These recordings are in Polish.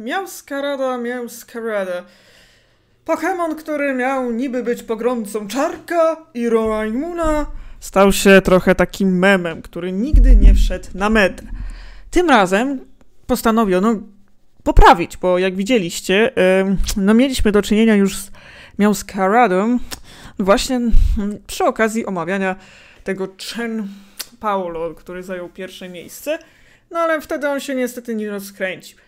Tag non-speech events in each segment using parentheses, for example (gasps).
Miałskarada, Miałskarada. Pokémon, który miał niby być pogromcą Czarka i Roraimuna, stał się trochę takim memem, który nigdy nie wszedł na metę. Tym razem postanowiono poprawić, bo jak widzieliście, no mieliśmy do czynienia już z Miałskaradą właśnie przy okazji omawiania tego Chen Paulo, który zajął pierwsze miejsce, no ale wtedy on się niestety nie rozkręcił.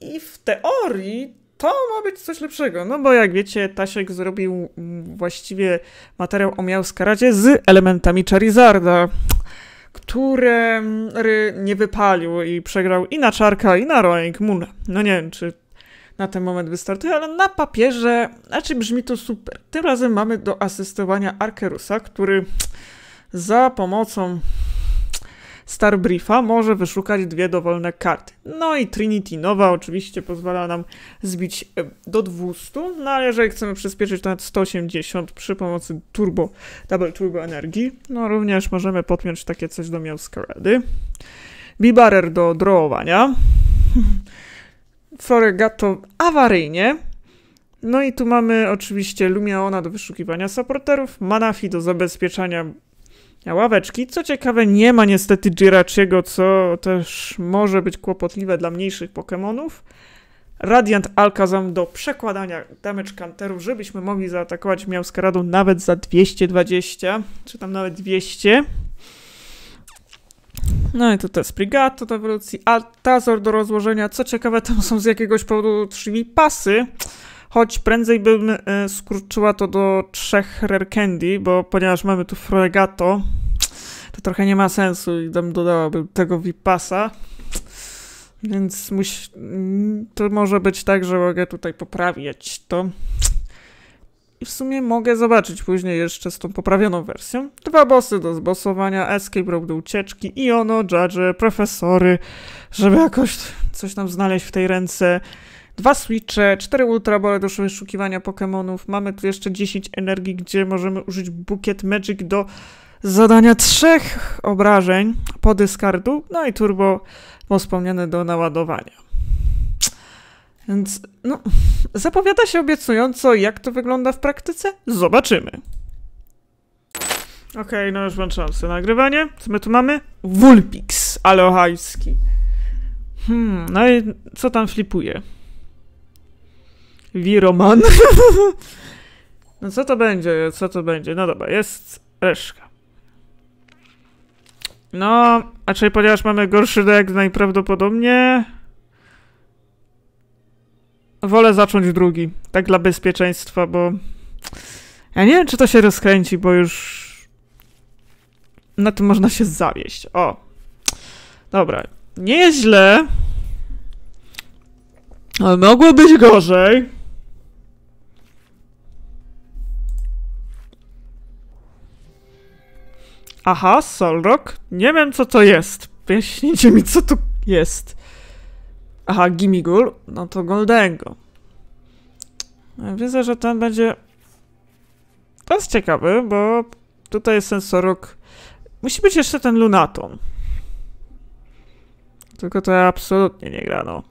I w teorii to ma być coś lepszego, no bo jak wiecie, Tasiek zrobił właściwie materiał o Miałskaradzie z elementami Charizarda, które nie wypalił i przegrał i na Czarka, i na Roing Moon. No nie wiem, czy na ten moment wystartuje, ale na papierze, znaczy brzmi to super. Tym razem mamy do asystowania Arkerusa, który za pomocą Starbriefa może wyszukać dwie dowolne karty. No i Trinity nowa oczywiście pozwala nam zbić e, do 200, no ale jeżeli chcemy przyspieszyć to nawet 180 przy pomocy turbo, double turbo energii, no również możemy podpiąć takie coś do Miałskarady. Bibarer do drołowania. (laughs) Floregato awaryjnie. No i tu mamy oczywiście Lumiaona do wyszukiwania supporterów, Manafi do zabezpieczania ławeczki. Co ciekawe, nie ma niestety Jirachiego, co też może być kłopotliwe dla mniejszych Pokémonów. Radiant Alkazam do przekładania damage counterów, żebyśmy mogli zaatakować Miałskaradą nawet za 220, czy tam nawet 200. No i to jest Sprigato do ewolucji, Altazor do rozłożenia. Co ciekawe, tam są z jakiegoś powodu trzy pasy, choć prędzej bym e, skurczyła to do trzech Rare Candy, bo ponieważ mamy tu Fregato, to trochę nie ma sensu i dodałabym tego Vipasa. Więc to może być tak, że mogę tutaj poprawiać to. I w sumie mogę zobaczyć później jeszcze z tą poprawioną wersją. Dwa bossy do zbossowania, escape rope do ucieczki, Iono, Judge, profesory, żeby jakoś coś tam znaleźć w tej ręce. Dwa switche, cztery ultrabole do wyszukiwania Pokémonów. Mamy tu jeszcze 10 energii, gdzie możemy użyć bukiet Magic do zadania trzech obrażeń po dyskardu. No i turbo wspomniane do naładowania. Więc no, zapowiada się obiecująco, jak to wygląda w praktyce? Zobaczymy. Okej, okay, no już włączam sobie nagrywanie. Co my tu mamy? Wulpix, ale ohajski. Hmm, no i co tam flipuje? Wiroman. (laughs) no co to będzie? Co to będzie? No dobra, jest reszka. No, a ponieważ mamy gorszy deck najprawdopodobniej wolę zacząć drugi, tak dla bezpieczeństwa, bo ja nie wiem, czy to się rozkręci, bo już na tym można się zawieść. O, dobra, nie jest źle, ale mogło być gorzej. Aha, Solrock. Nie wiem, co to jest. Wyjaśnijcie mi, co to jest. Aha, Gimigul, no to Goldengo. Widzę, że ten będzie... To jest ciekawy, bo tutaj jest sensorok. Musi być jeszcze ten Lunaton. Tylko to ja absolutnie nie grano.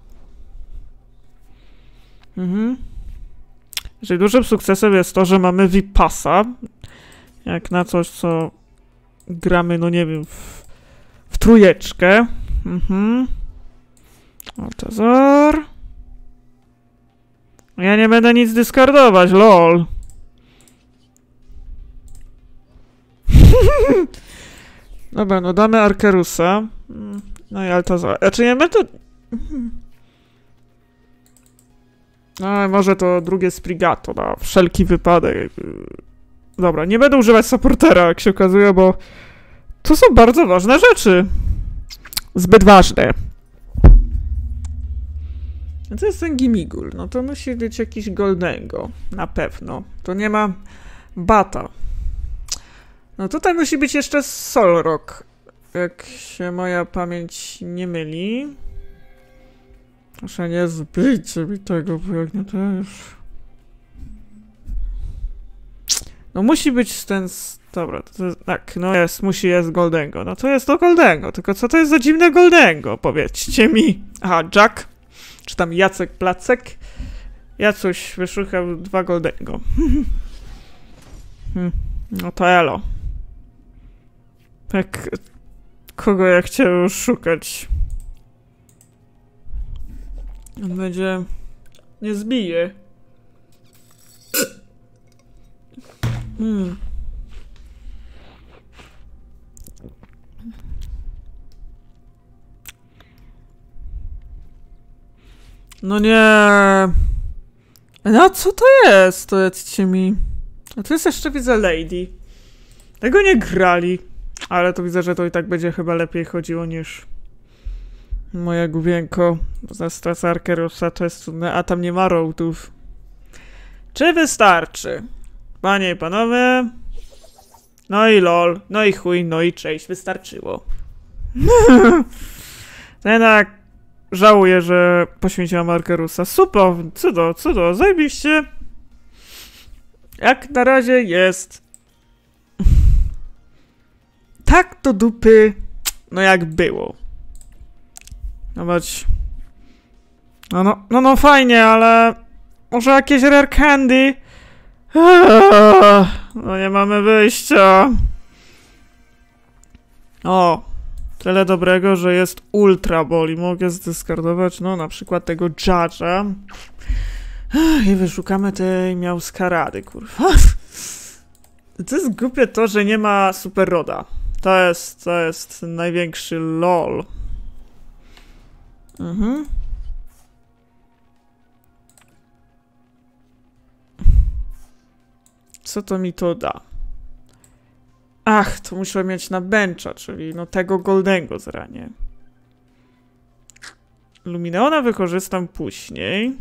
Mhm. Jeżeli dużym sukcesem jest to, że mamy Vipasa, jak na coś, co gramy, no nie wiem, w, w trójeczkę. Mhm. Altazar. Ja nie będę nic dyskardować, lol. (laughs) Dobra, no damy Arkerusa. No i Altazar. Znaczy nie będę... No, może to drugie Sprigato, na wszelki wypadek. Dobra, nie będę używać supportera, jak się okazuje, bo to są bardzo ważne rzeczy. Zbyt ważne. To jest ten Gimigul. No to musi być jakiś Goldengo. Na pewno. To nie ma Bata. No tutaj musi być jeszcze Solrock. Jak się moja pamięć nie myli. Proszę nie zbyjcie mi tego, bo jak nie to już... No musi być ten... Dobra, to, to, tak, no jest, musi jest Goldengo. No to jest to Goldengo, tylko co to jest za dziwne Goldengo? Powiedzcie mi. Aha, Jack. Czy tam Jacek Placek. Jacuś wyszukał dwa Goldego. Hmm, no to elo. Tak, kogo ja chciał szukać? On będzie... Nie zbije. Hmm. No nie. No co to jest? Powiedzcie mi. A tu jest jeszcze widzę Lady. Tego nie grali. Ale to widzę, że to i tak będzie chyba lepiej chodziło niż moje główienko. Za to jest trudne, a tam nie ma roadów. Czy wystarczy? Panie i panowie. No i lol, no i chuj, no i cześć, wystarczyło. (laughs) Jednak żałuję, że poświęciłam Markerusa. Super, cudo, cudo, zajebiście. Jak na razie jest. (laughs) tak do dupy, no jak było. Zobacz. No, no, no, no fajnie, ale może jakieś rare candy? No nie mamy wyjścia. O, tyle dobrego, że jest Ultra Ball i mogę zdyskardować, no na przykład tego Judge'a. I wyszukamy tej miałskarady, kurwa. (laughs) To jest głupie to, że nie ma Super Roda. To jest, to jest największy lol. Mhm. Co to mi to da? Ach, to muszę mieć na bencha, czyli no tego goldengo zranie. Lumineona wykorzystam później.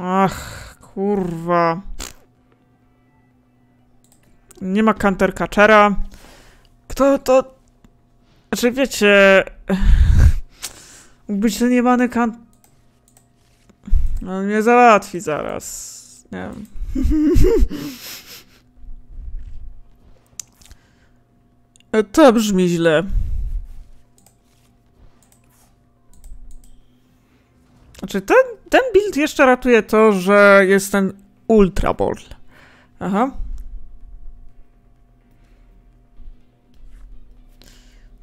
Ach, kurwa. Nie ma Counter Catchera. Kto to... Znaczy wiecie... Mógł być ten jebany kan... No on mnie załatwi zaraz. Wiem. (laughs) E, To brzmi źle. Znaczy, ten, ten build jeszcze ratuje to, że jest ten Ultra Ball. Aha.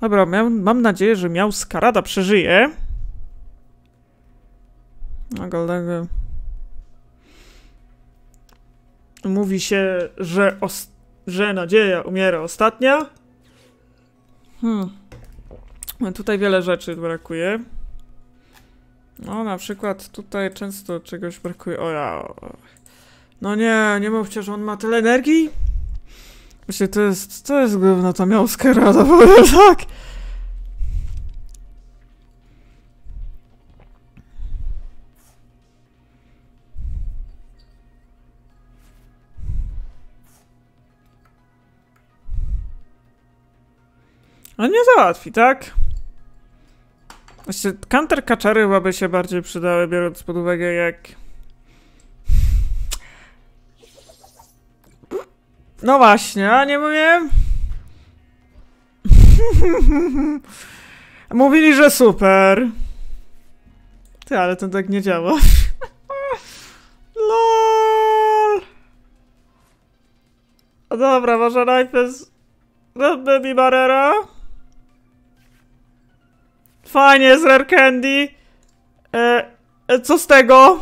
Dobra, miał, mam nadzieję, że miał Skarada przeżyje. No, Goldego. Mówi się, że, że nadzieja umiera ostatnia. Hmm. Tutaj wiele rzeczy brakuje. No, na przykład tutaj często czegoś brakuje. O ja. No nie, nie mówcie, że on ma tyle energii. Myślę, to jest, to jest gówno, to miał skarada, powiem tak. On nie załatwi, tak? Właśnie counter kaczery chyba by się bardziej przydały, biorąc pod uwagę jak... No właśnie, a nie mówię? (laughs) Mówili, że super. Ty, ale to tak nie działa. (laughs) LOL. No dobra, może najpierw... Baby Barrera? Fajnie, z Rare Candy. E, e, co z tego?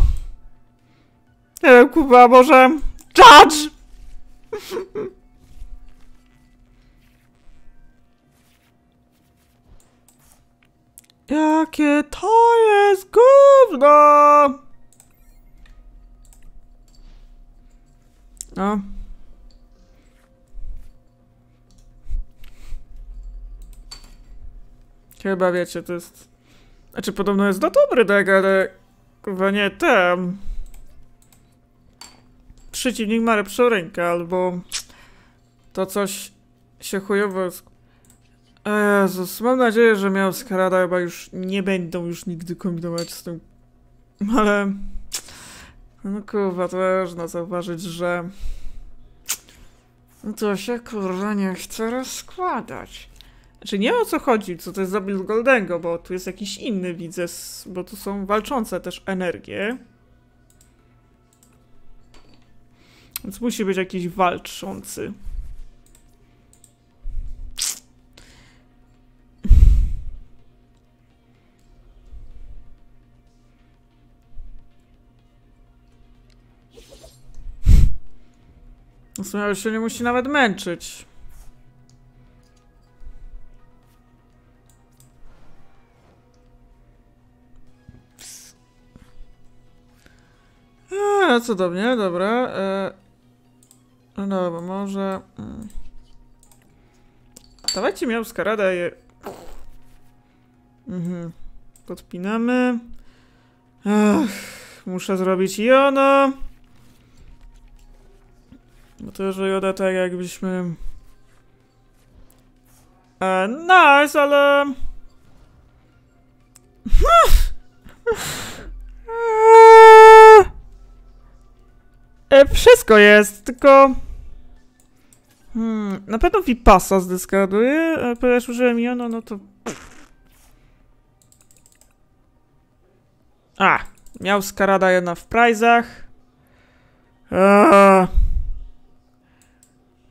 Nie kuba, może... Judge! (laughs) Jakie to jest gówno! No. Chyba wiecie, to jest... Znaczy, podobno jest to dobry deck, ale... Kurwa nie, ten... Przeciwnik ma lepszą rękę, albo... To coś się chujowo... Jezus, mam nadzieję, że miał Skarada chyba już nie będą już nigdy kombinować z tym. Ale... No kurwa, to można zauważyć, że... To się kurwa nie chce rozkładać. Znaczy nie o co chodzi, co to jest za build Goldego, bo tu jest jakiś inny, widzę, bo tu są walczące też energie. Więc musi być jakiś walczący. (laughs) W sumie się nie musi nawet męczyć. A, cudownie, dobra. E, no dobra, może... Mm. Dawajcie miał skaradę je... Mhm. Podpinamy. Ach, muszę zrobić Jono. Bo to, że Joda tak jakbyśmy... E, nice, ale... wszystko jest, tylko... Hmm, na pewno Vipassa zdyskaduję, a ponieważ użyłem Jono, no to... A, miał Skarada jedna w prizach.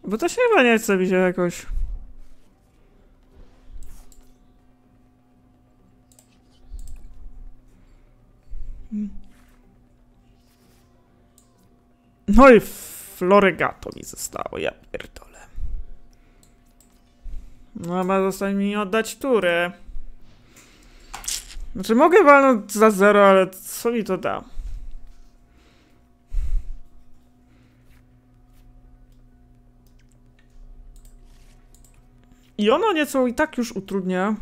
Bo to się chyba nie chce mi się jakoś... No i Floregato mi zostało, ja pierdolę. No ma zostań mi oddać turę. Znaczy mogę walnąć za zero, ale co mi to da? I ono nieco i tak już utrudnia.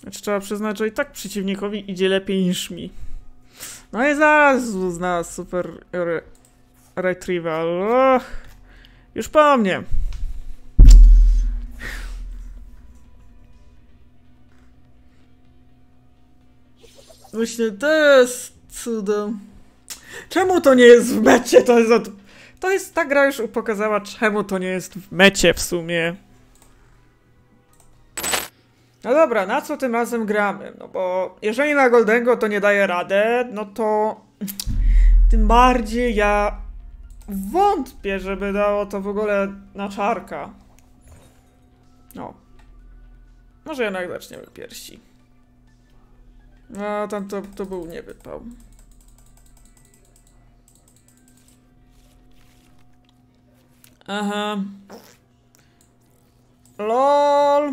Znaczy trzeba przyznać, że i tak przeciwnikowi idzie lepiej niż mi. No i znalazł super re retrieval. Och, już po mnie. Właśnie to jest cudem. Czemu to nie jest w mecie? To jest, to jest ta gra już pokazała, czemu to nie jest w mecie w sumie. No dobra, na co tym razem gramy? No bo jeżeli na Goldengo to nie daje radę, no to tym bardziej ja wątpię, żeby dało to w ogóle na czarka. No. Może jednak zaczniemy piersi. No, tam to, to był niewypał. Aha. LOL.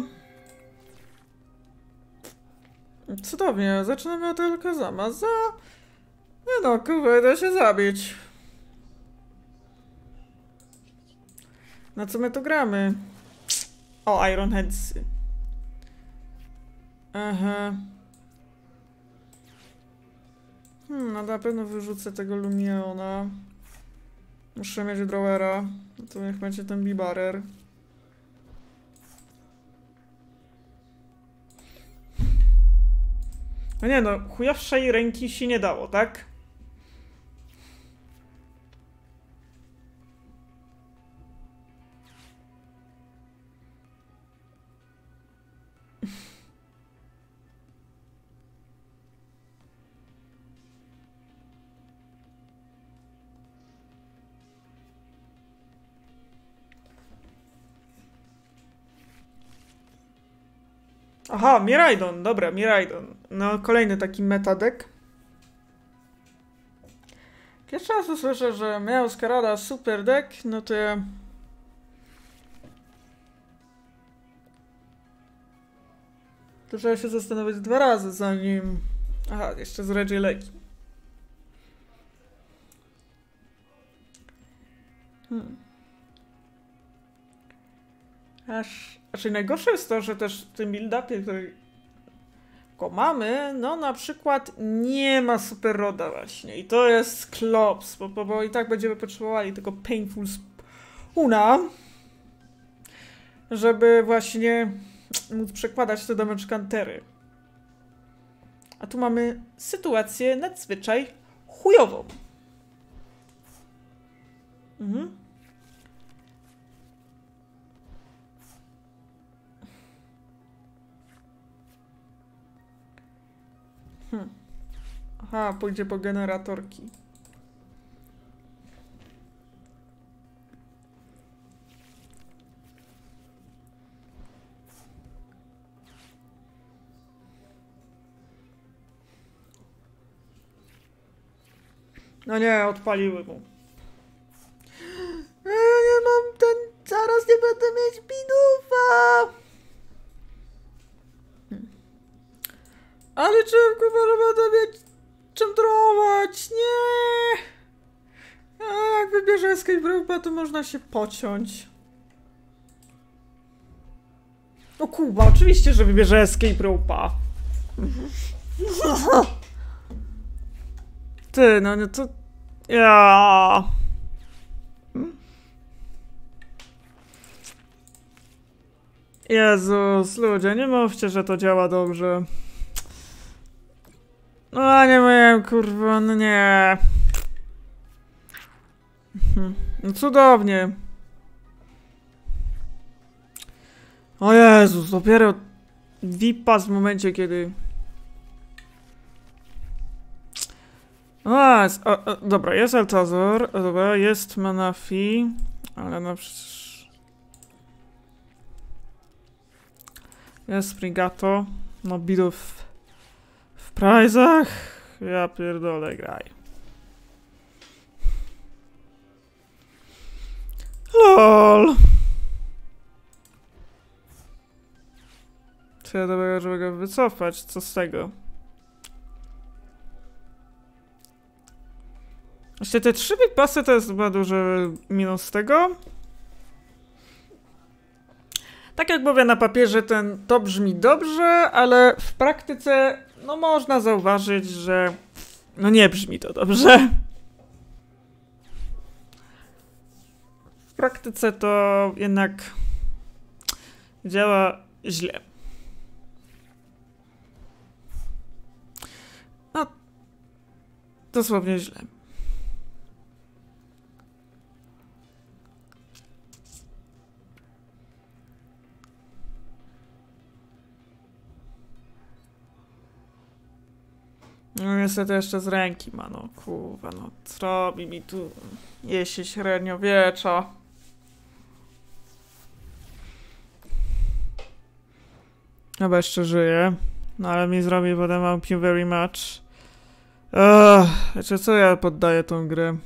Cudownie, zaczynamy od Alkazama. Za... Nie no, kurwa, da się zabić. Na co my tu gramy? O, Iron Headsy. Aha. Hmm, no na pewno wyrzucę tego Lumiona. Muszę mieć drawera. No to niech będzie ten Bibarer. No nie no, chujowszej ręki się nie dało, tak? Aha, Miraidon, dobra, Miraidon. No, kolejny taki metadek. Pierwszy raz usłyszę, że miał Skarada super deck, no to ja... To trzeba się zastanowić dwa razy, zanim... Aha, jeszcze z Reggie Leki. Hmm. Aż... Znaczy najgorsze jest to, że też w tym build-upie, który mamy, no na przykład nie ma super roda właśnie i to jest klops, bo, bo, bo i tak będziemy potrzebowali tego painful una, żeby właśnie móc przekładać te damage countery. A tu mamy sytuację nadzwyczaj chujową. Mhm. Hm. Aha, pójdzie po generatorki. No nie, odpaliły mu. (gasps) Ja nie mam ten. Zaraz nie będę mieć binufa! Ale czy kurwa, będę mieć czym drować? Nie! A jak wybierze escape room'a, to można się pociąć. O Kuba, oczywiście, że wybierze escape room'a. Ty, no nie to... Ja. Jezus, ludzie, nie mówcie, że to działa dobrze. No, nie wiem, kurwa, no nie. Mhm. No cudownie. O Jezus, dopiero VIPa w momencie, kiedy... A, jest, o, o, dobra, jest Altazor, dobra, jest Manafi, ale no przecież... Jest Frigato, no bidów w prizach, ja pierdolę, graj. LOL! Co ja dobrego, żeby go wycofać, co z tego? Właśnie te trzy big pasy to jest chyba duży minus tego. Tak jak mówię, na papierze ten to brzmi dobrze, ale w praktyce no można zauważyć, że no nie brzmi to dobrze. W praktyce to jednak działa źle. No, dosłownie źle. No niestety jeszcze z ręki ma, no kurwa, no zrobi mi tu jesie średniowiecza. Chyba jeszcze żyje. No ale mi zrobi potem mam you very much. Ugh, znaczy co ja poddaję tą grę?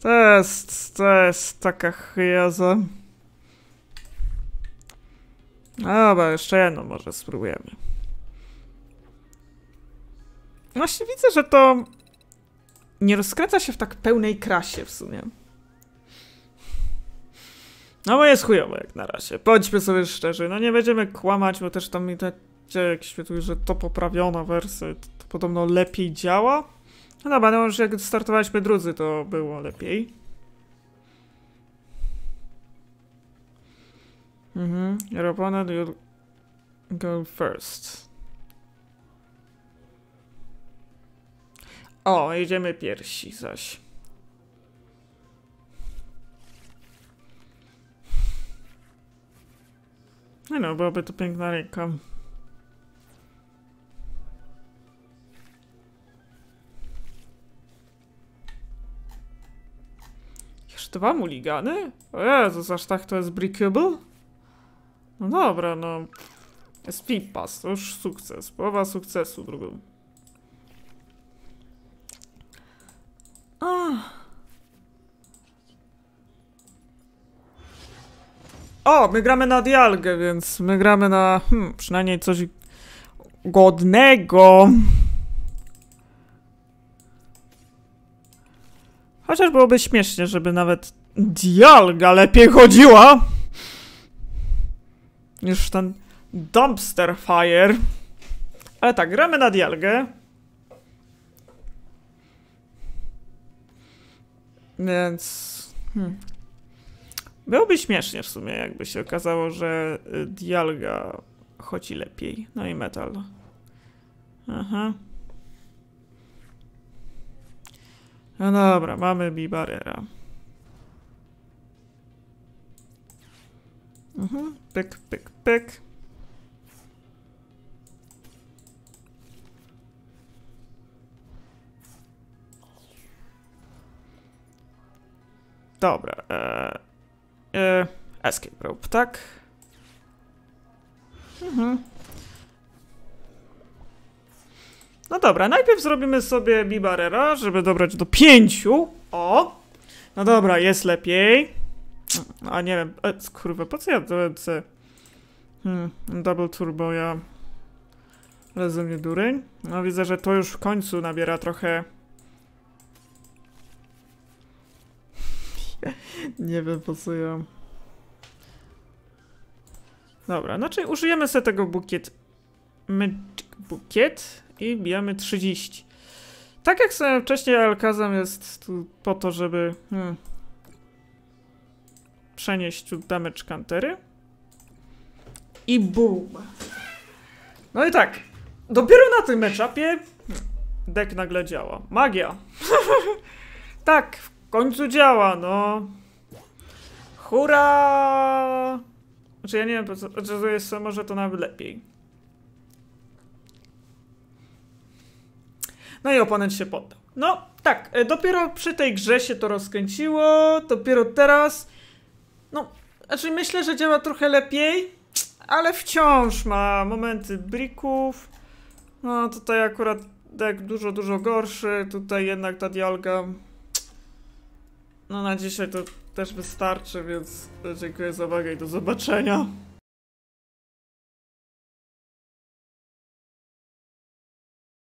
To jest, to jest taka chyjaza. Dobra, jeszcze jedno może spróbujemy. Właśnie widzę, że to nie rozkręca się w tak pełnej krasie w sumie. No bo jest chujowo jak na razie. Bądźmy sobie szczerzy. No nie będziemy kłamać, bo też tam mi te jak świetuje, że to poprawiona wersja to, to podobno lepiej działa. No dobra, no już jak startowaliśmy drudzy, to było lepiej. Mhm. Your opponent will go first. O, jedziemy piersi zaś. No, no, byłaby to piękna ręka. Jeszcze dwa muligany? O Jezus, aż tak to jest breakable? No dobra, no. Fit Pass, to już sukces. Połowa sukcesu drugą. O, my gramy na dialgę, więc my gramy na hmm, przynajmniej coś godnego. Chociaż byłoby śmiesznie, żeby nawet dialga lepiej chodziła. Niż ten dumpster fire. Ale tak, gramy na dialgę. Więc... Hmm. Byłoby śmiesznie w sumie, jakby się okazało, że y, Dialga chodzi lepiej. No i metal. Aha. No dobra, mamy Bibarera. Mhm. Pyk, pyk, pyk. Dobra. E, e, escape rope, tak? Mhm. No dobra, najpierw zrobimy sobie Bibarera, żeby dobrać do pięciu. O! No dobra, jest lepiej. A nie wiem, e, kurwa, po co ja lecę? Hmm, double turbo, ja... Razem nie dureń. No widzę, że to już w końcu nabiera trochę... (laughs) nie wiem, po co ja... Dobra, znaczy użyjemy sobie tego bukiet... Magic bukiet i bijemy 30. Tak jak sobie wcześniej, Alkazam jest tu po to, żeby... Hmm, przenieść tu damage countery. I boom. No i tak, dopiero na tym matchupie deck nagle działa. Magia. (laughs) tak, w końcu działa, no. Hurra! Znaczy ja nie wiem, co, jest, może to nawet lepiej. No i oponent się poddał. No, tak, e, dopiero przy tej grze się to rozkręciło, dopiero teraz no, znaczy myślę, że działa trochę lepiej, ale wciąż ma momenty brików. No tutaj akurat deck dużo, dużo gorszy. Tutaj jednak ta dialga. No na dzisiaj to też wystarczy, więc dziękuję za uwagę i do zobaczenia.